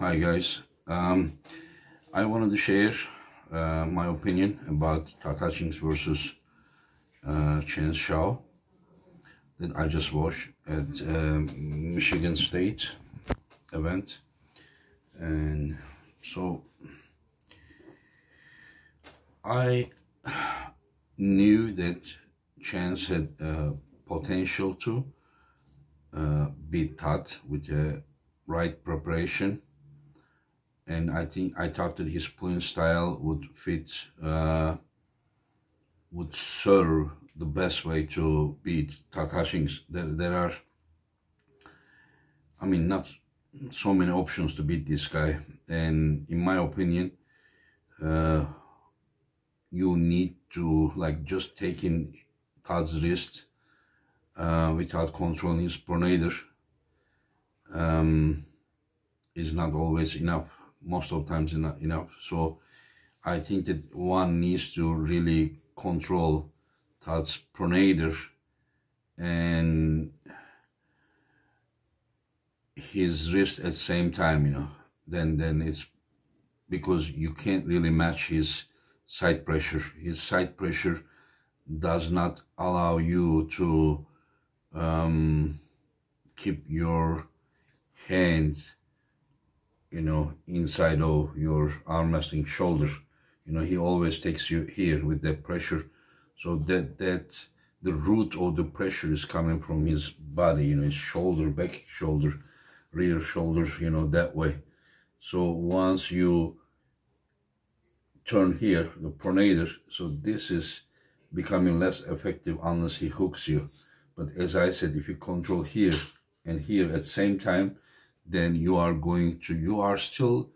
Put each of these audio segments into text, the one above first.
Hi guys, um, I wanted to share uh, my opinion about Hutchings versus uh, Chance Shaw that I just watched at um, Michigan State event. And so I knew that Chance had uh, potential to uh, beat Todd with the right preparation and I think I thought that his playing style would fit uh, would serve the best way to beat Hutchings. There, there are I mean not so many options to beat this guy. And in my opinion uh, you need to like just taking Todd's wrist uh, without controlling his pronator um, is not always enough most of times enough so I think that one needs to really control Todd's pronator and his wrist at the same time you know then then it's because you can't really match his side pressure. His side pressure does not allow you to um, keep your hand you know inside of your arm resting shoulder you know he always takes you here with that pressure so that that the root of the pressure is coming from his body you know his shoulder back shoulder rear shoulders, you know, that way. So once you turn here, the pronator, so this is becoming less effective unless he hooks you. But as I said, if you control here and here at the same time, then you are going to, you are still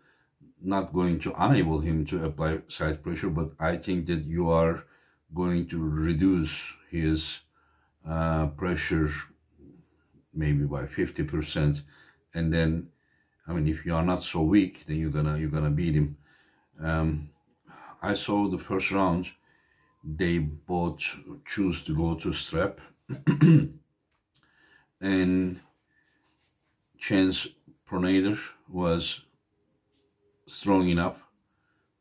not going to enable him to apply side pressure, but I think that you are going to reduce his uh, pressure maybe by 50% and then I mean if you are not so weak then you're gonna you're gonna beat him. Um, I saw the first round. They both choose to go to strap. And Chance pronator was strong enough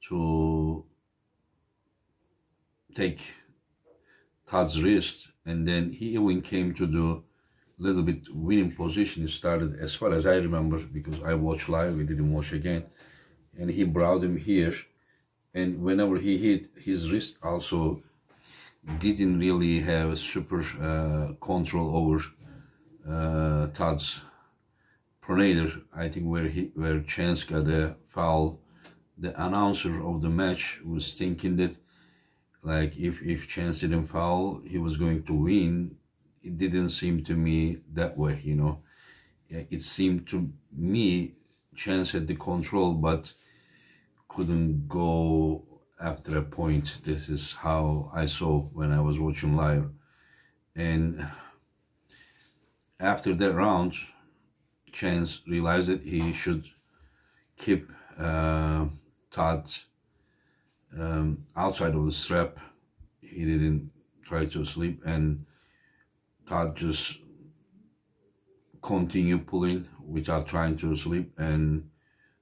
to take Todd's wrist and then he even came to do little bit winning position started as far as I remember because I watched live, we didn't watch again. And he brought him here. And whenever he hit, his wrist also didn't really have super uh, control over uh, Todd's pronator. I think where he where Chance got the foul, the announcer of the match was thinking that like if if Chance didn't foul, he was going to win it didn't seem to me that way, you know. Eh, it seemed to me Chance had the control, but couldn't go after a point. This is how I saw when I was watching live. And after that round, Chance realized he should keep uh, Todd um, outside of the strap. He didn't try to sleep and Todd just continue pulling without trying to sleep. And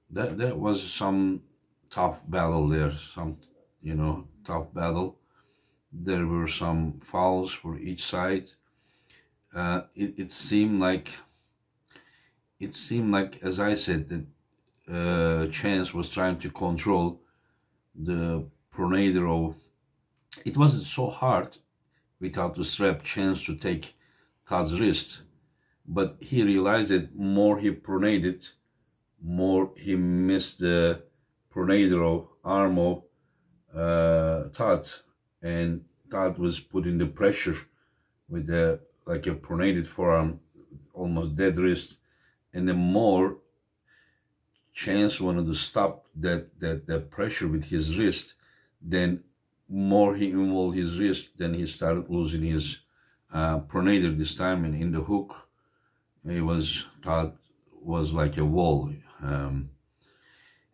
that that was some tough battle there some you know tough battle. There were some fouls for each side. Uh, it, it seemed like it seemed like as I said that uh, Chance was trying to control the pronator it wasn't so hard without the strap chance to take Todd's wrist. But he realized that more he pronated, more he missed the pronator arm of uh, Todd. And Todd was putting the pressure with the like a pronated forearm, almost dead wrist. And the more Chance wanted to stop that, that, that pressure with his wrist, then more he involved his wrist, then he started losing his uh, pronator this time, and in the hook, it was Todd was like a wall. Um,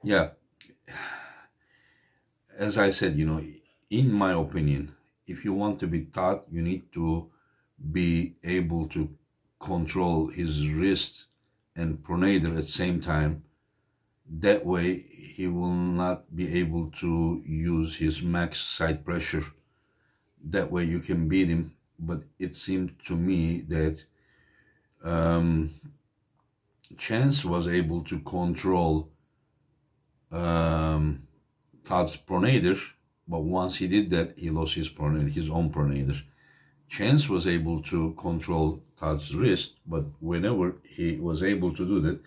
yeah, as I said, you know, in my opinion, if you want to beat Todd, you need to be able to control his wrist and pronator at the same time that way he will not be able to use his max side pressure. That way you can beat him but it seemed to me that um, Chance was able to control um, Todd's pronator but once he did that he lost his pronator, his own pronator Chance was able to control Todd's wrist but whenever he was able to do that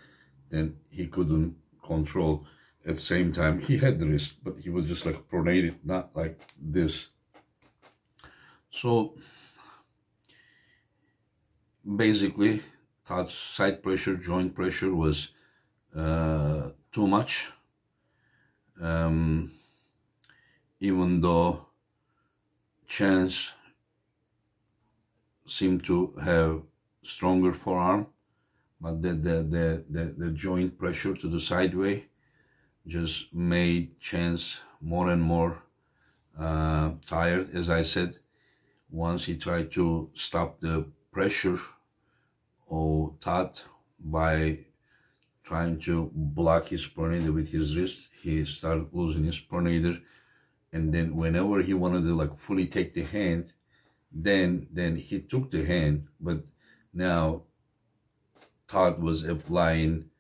then he couldn't control. At the same time he had the wrist but he was just like pronated not like this. So basically Todd's side pressure joint pressure was uh, too much. Um, even though Chance seemed to have stronger forearm but the, the, the, the, the joint pressure to the sideway just made Chance more and more uh, tired, as I said. Once he tried to stop the pressure or Todd by trying to block his pronator with his wrist, he started losing his pronator. And then whenever he wanted to like fully take the hand, then then he took the hand, but now Todd was applying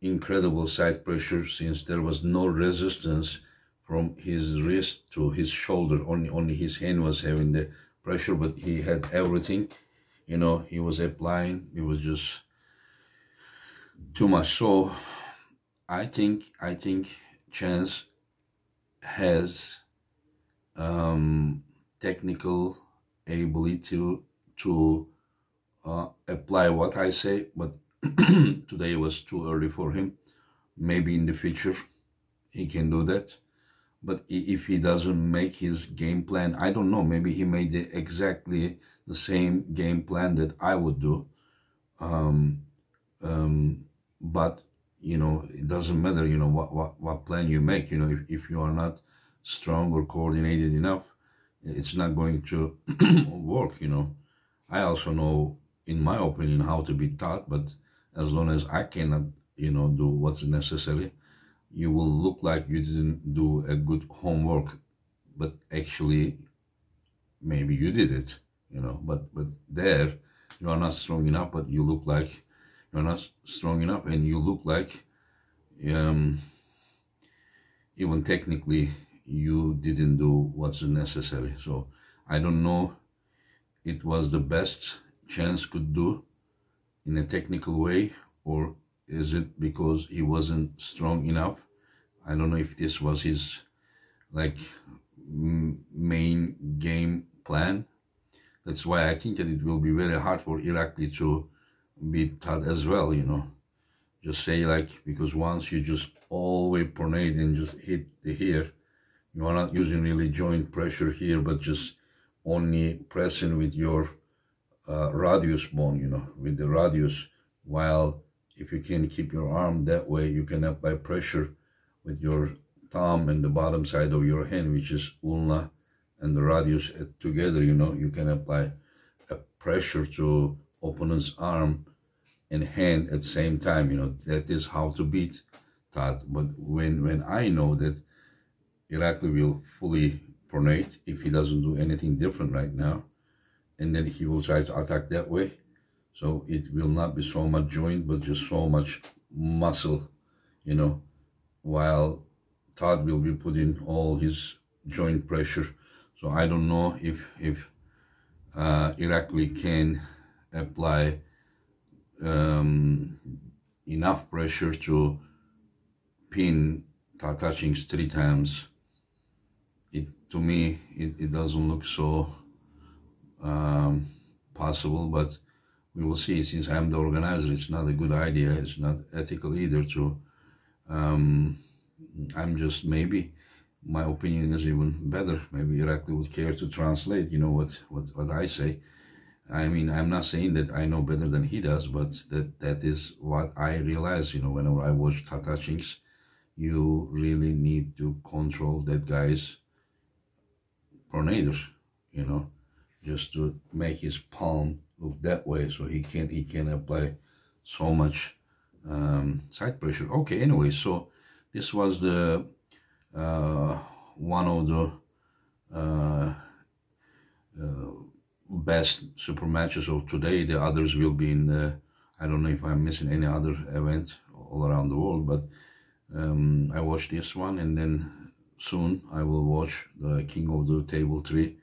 incredible side pressure since there was no resistance from his wrist to his shoulder. Only, only his hand was having the pressure, but he had everything. You know, he was applying. It was just too much. So I think, I think Chance has um, technical ability to, to uh, apply what I say, but today was too early for him. Maybe in the future he can do that. But if he doesn't make his game plan, I don't know. Maybe he made exactly the same game plan that I would do. Um, um, but you know, it doesn't matter. You know what what what plan you make. You know, if if you are not strong or coordinated enough, it's not going to work. You know, I also know, in my opinion, how to beat Todd, but as long as I cannot, you know, do what's necessary, you will look like you didn't do a good homework, but actually, maybe you did it, you know, but, but there, you are not strong enough, but you look like you're not strong enough and you look like, um, even technically, you didn't do what's necessary. So I don't know, it was the best chance could do, in a technical way or is it because he wasn't strong enough? I don't know if this was his like main game plan. That's why i think that it will be very hard for Irakli to beat Todd as well you know. Just say like because once you just always pronate and just hit the here you are not using really joint pressure here but just only pressing with your uh, radius bone, you know, with the radius, while if you can keep your arm that way, you can apply pressure with your thumb and the bottom side of your hand, which is ulna and the radius together, you know, you can apply a pressure to opponent's arm and hand at same time, you know, that is how to beat Todd. But when, when I know that Irakli will fully pronate if he doesn't do anything different right now, and then he will try to attack that way. So it will not be so much joint but just so much muscle you know while Todd will be putting all his joint pressure. So I don't know if if uh, Irakli can apply um, enough pressure to pin Todd Hutchings three times it to me it, it doesn't look so um, possible, but we will see. Since I'm the organizer, it's not a good idea. It's not ethical either to, um, I'm just maybe, my opinion is even better. Maybe Irakli would care to translate, you know, what, what, what I say. I mean, I'm not saying that I know better than he does, but that, that is what I realize, you know, whenever I watch Todd Hutchings, you really need to control that guy's pronators, you know just to make his palm look that way so he can he can apply so much um, side pressure okay anyway so this was the uh, one of the uh, uh, best super matches of today. The others will be in the, I don't know if I'm missing any other event all around the world, but um, I watched this one and then soon I will watch the King of the Table 3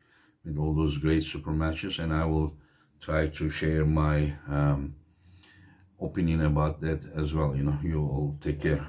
with all those great super matches and I will try to share my um, opinion about that as well. You know, you all take care.